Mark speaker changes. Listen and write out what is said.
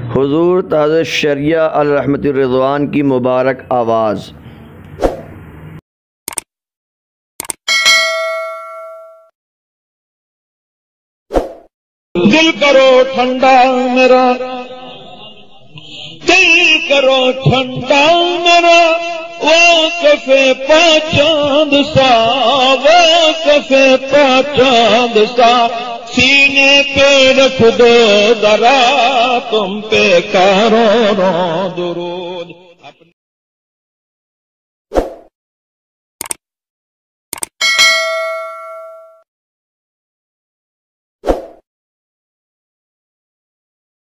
Speaker 1: حضور تاز شریعہ الرحمت الرضوان کی مبارک آواز۔
Speaker 2: دل کرو ٹھنڈا میرا۔ دل کرو ٹھنڈا میرا۔ وہ کفے پاچاند سا وہ کفے پاچاند سا۔ سینے پہ رکھ دو درا تم پہ کرو رو درو